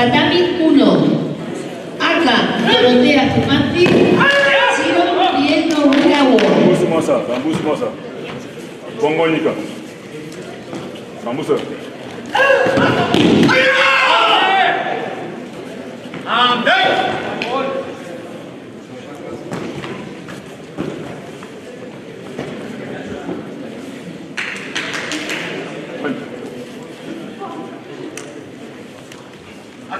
Tatami 1. Aka, Dorotea Fumati, Shiro viendo Urawo. Bambusu Masa, Bambusu Masa. Bongonika. Bambusu. Ah, ah, ah.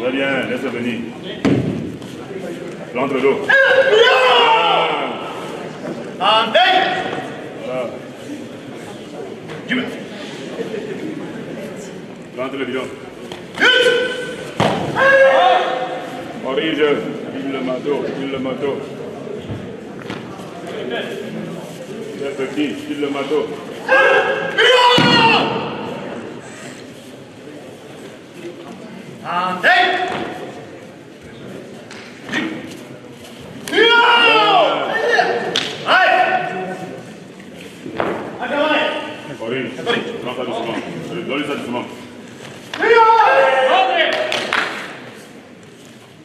Très bien, laisse venir. Plante l'eau. Euh, ah. Voilà. Ah. Ah. Plante ah. le bidon. Corrige, il le manteau, il le manteau. petit, il le manteau. 反対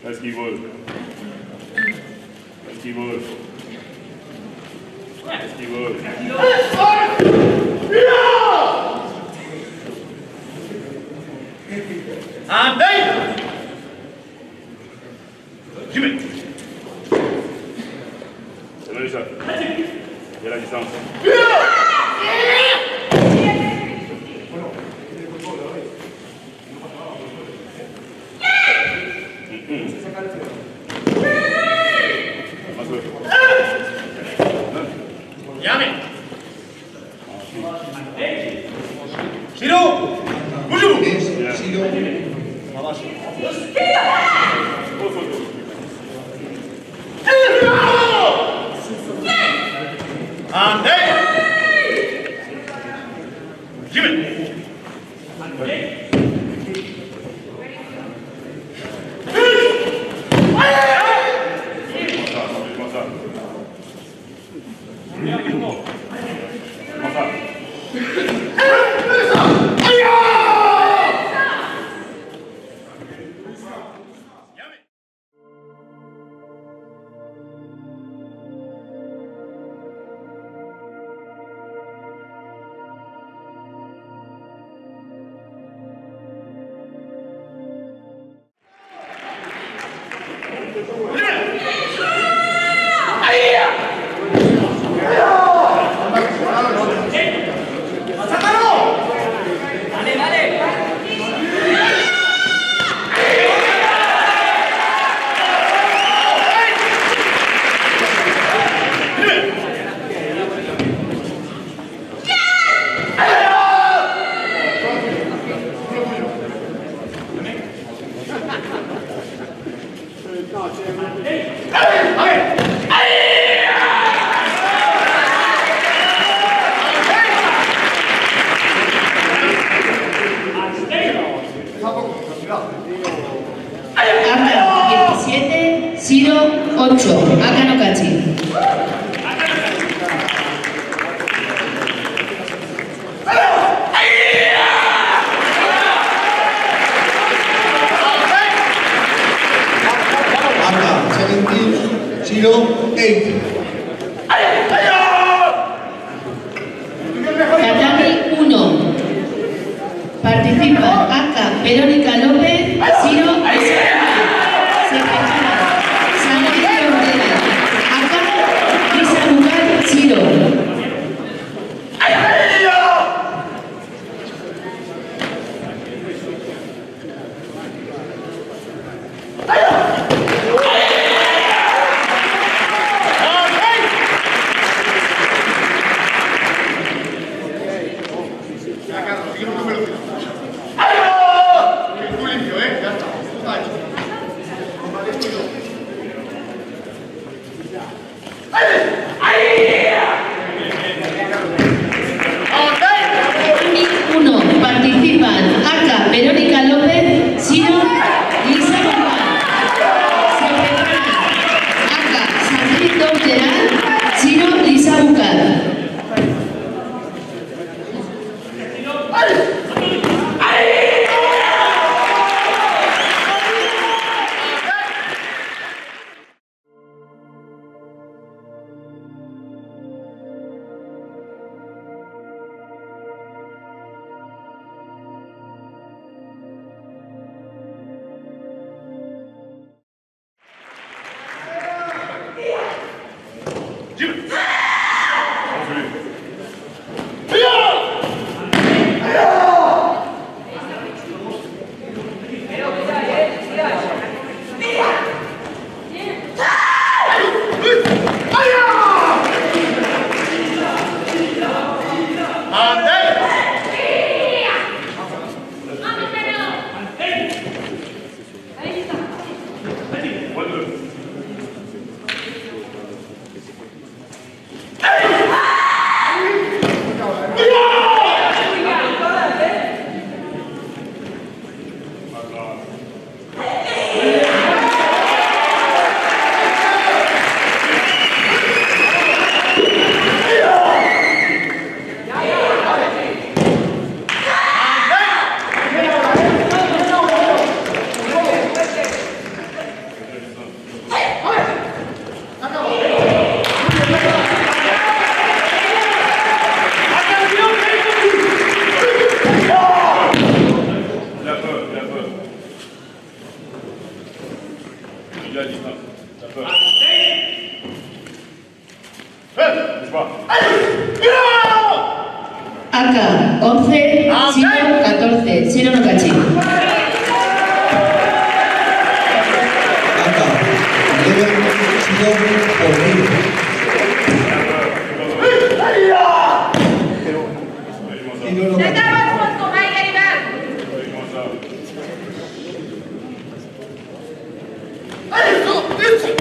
ナイスキーボールナイスキーボールナイスキーボール Jimmy. sino entre. Katami 1. Participa Aka, Peroni はい Music.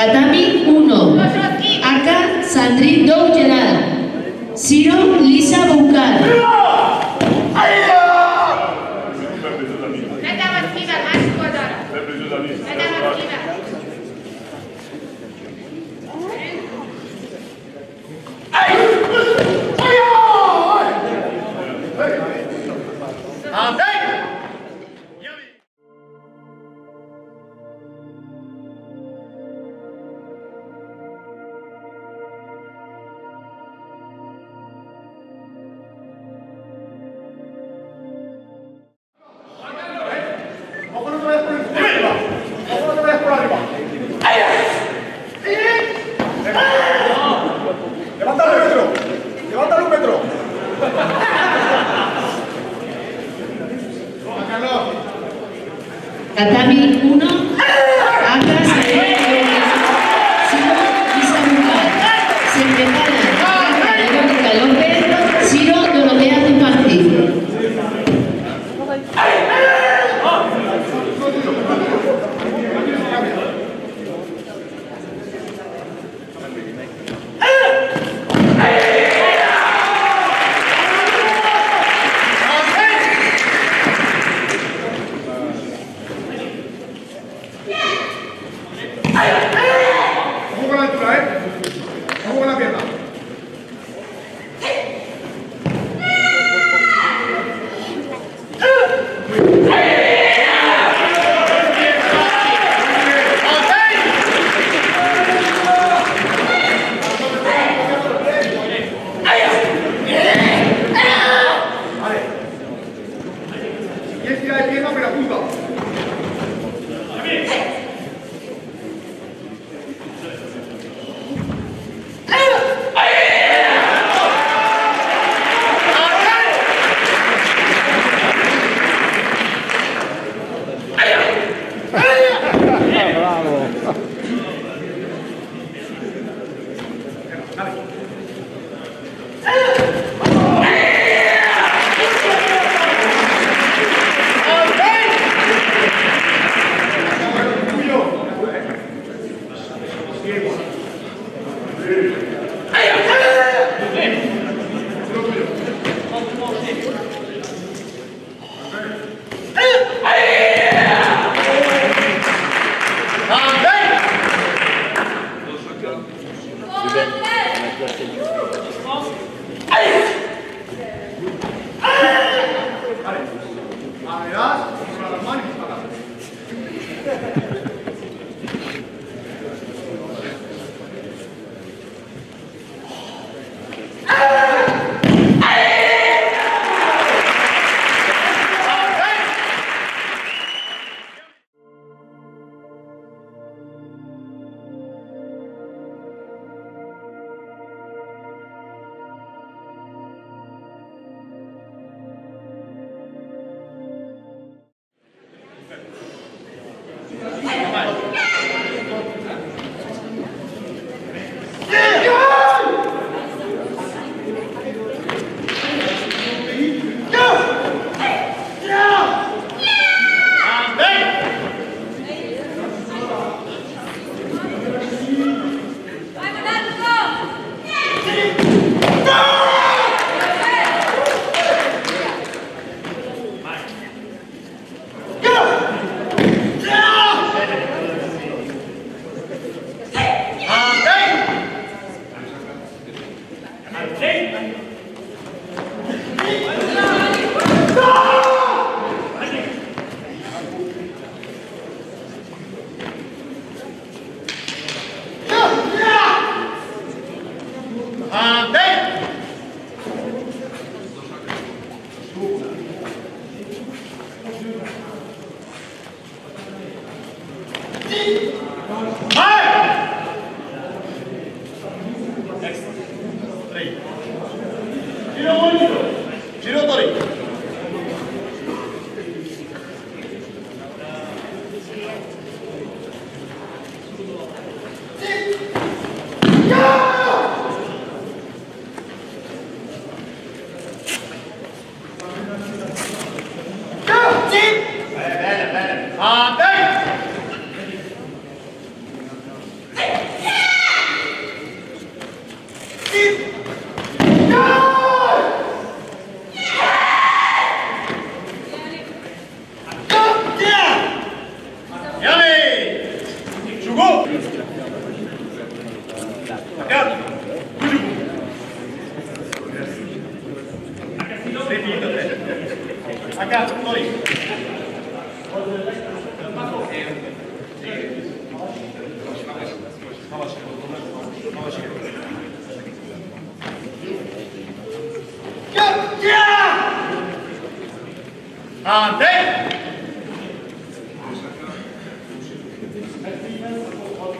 Atami 1. Aka, 2 Gerard. Ciro, Lisa Bucar. Amen.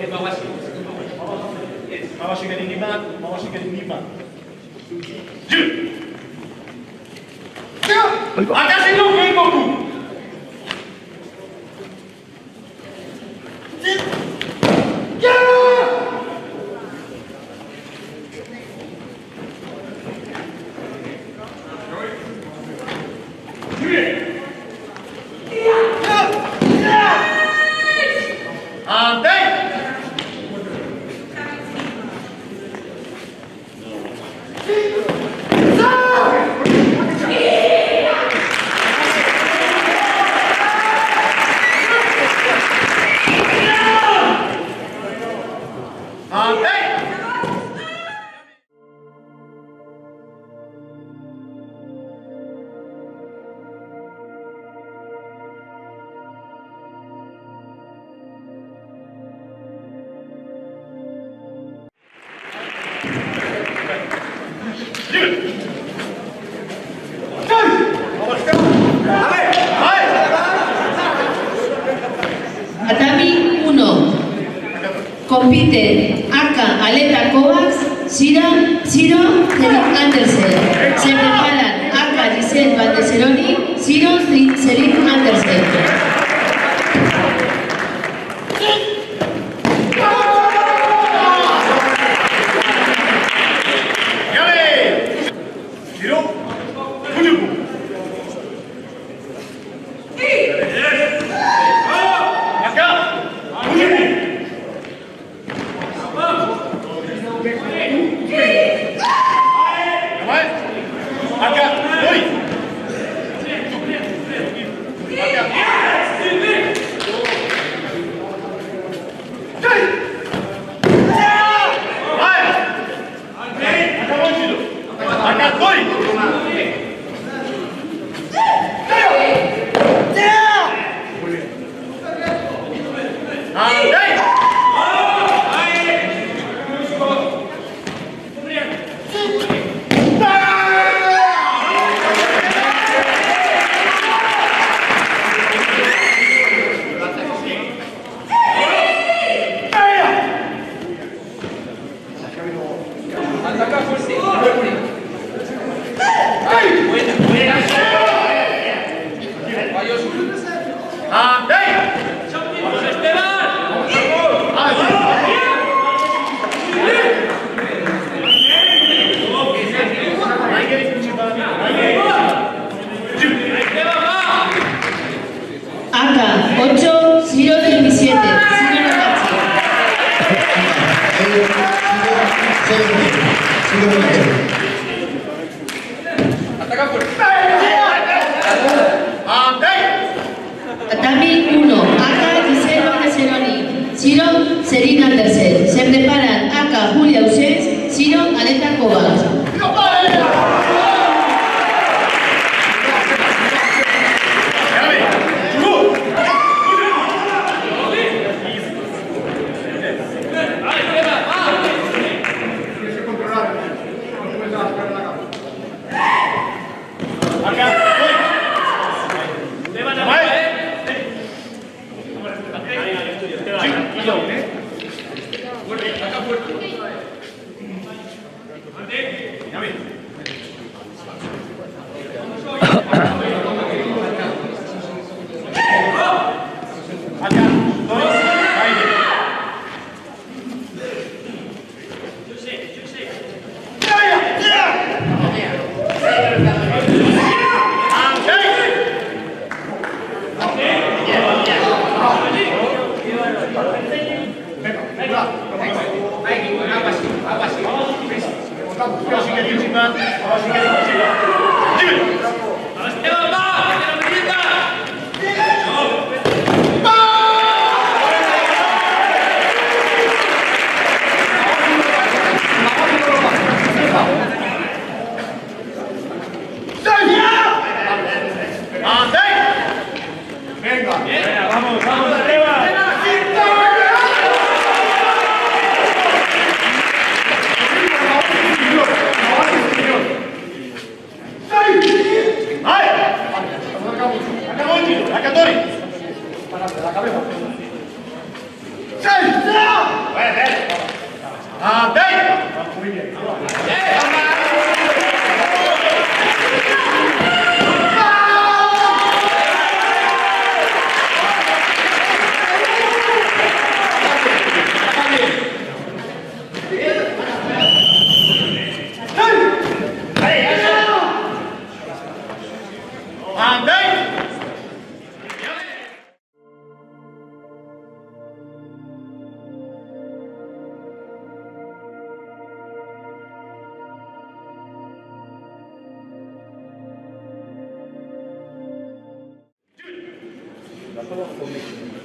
え回し回し蹴り2番回し蹴り2番10私の Tercer. Se preparan acá Julia Usens, sino Aleta Cobas.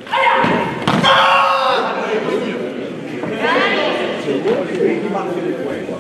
아야!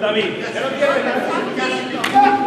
David.